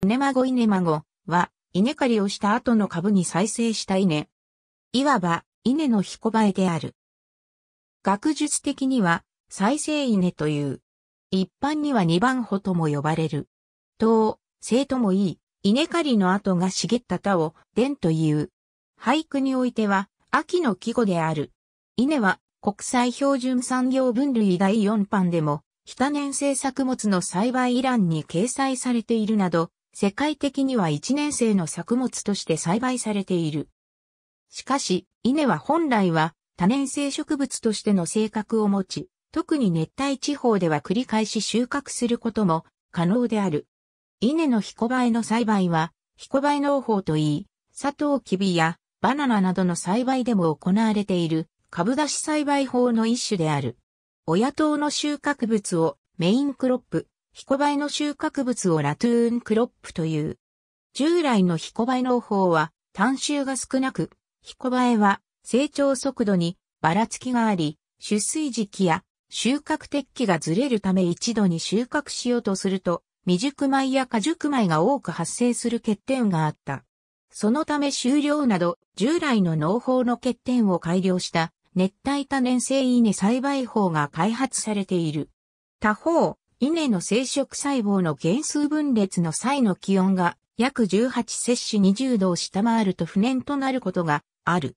稲孫稲孫は、稲刈りをした後の株に再生した稲。いわば、稲の彦映えである。学術的には、再生稲という。一般には二番穂とも呼ばれる。等、生ともいい、稲刈りの後が茂った田を、田という。俳句においては、秋の季語である。稲は、国際標準産業分類第4版でも、非多年生作物の栽培欄に掲載されているなど、世界的には一年生の作物として栽培されている。しかし、稲は本来は多年生植物としての性格を持ち、特に熱帯地方では繰り返し収穫することも可能である。稲の彦映えの栽培は、彦映え農法といい、砂糖きびやバナナなどの栽培でも行われている株出し栽培法の一種である。親党の収穫物をメインクロップ、彦映えの収穫物をラトゥーンクロップという。従来の彦映え農法は単収が少なく、彦映えは成長速度にばらつきがあり、出水時期や収穫適期がずれるため一度に収穫しようとすると、未熟米や果熟米が多く発生する欠点があった。そのため終了など従来の農法の欠点を改良した熱帯多年生稲栽培法が開発されている。他方、稲の生殖細胞の原数分裂の際の気温が約18摂氏20度を下回ると不燃となることがある。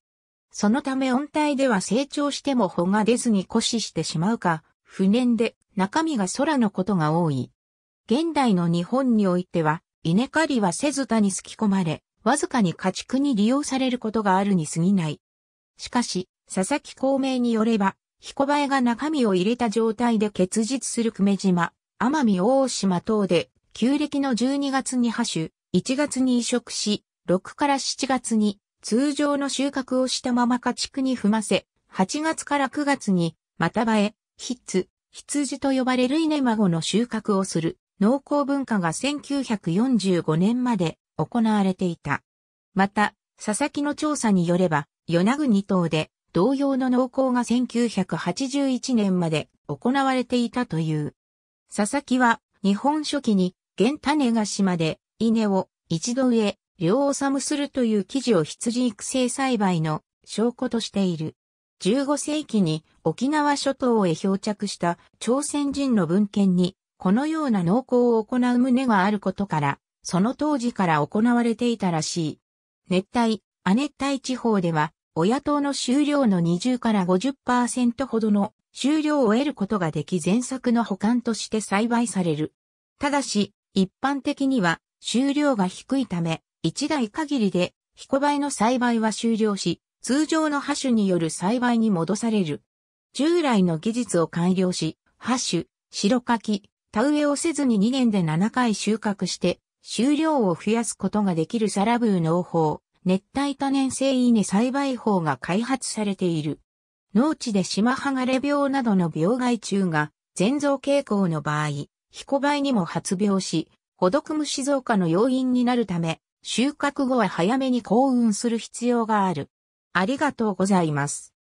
そのため温帯では成長しても穂が出ずに枯死してしまうか、不燃で中身が空のことが多い。現代の日本においては、稲刈りはせず田にすき込まれ、わずかに家畜に利用されることがあるに過ぎない。しかし、佐々木孔明によれば、彦映えが中身を入れた状態で結実する久米島、奄美大島等で、旧暦の12月に破種、1月に移植し、6から7月に通常の収穫をしたまま家畜に踏ませ、8月から9月に、またばえ、ひつ、羊と呼ばれる稲孫の収穫をする農耕文化が1945年まで行われていた。また、佐々木の調査によれば、与那国島で同様の農耕が1981年まで行われていたという。佐々木は日本書紀に現種ヶ島で稲を一度植え、両収するという記事を羊育成栽培の証拠としている。15世紀に沖縄諸島へ漂着した朝鮮人の文献にこのような農耕を行う旨があることから、その当時から行われていたらしい。熱帯、亜熱帯地方では親党の収量の20から50%ほどの収量を得ることができ全作の保管として栽培される。ただし、一般的には収量が低いため、一台限りで、彦梅の栽培は終了し、通常のハ種による栽培に戻される。従来の技術を改良し、ハ種、白柿、田植えをせずに2年で7回収穫して、収量を増やすことができるサラブー農法、熱帯多年生稲栽培法が開発されている。農地で島剥がれ病などの病害虫が全増傾向の場合、ヒコバイにも発病し、ほどく虫増加の要因になるため、収穫後は早めに幸運する必要がある。ありがとうございます。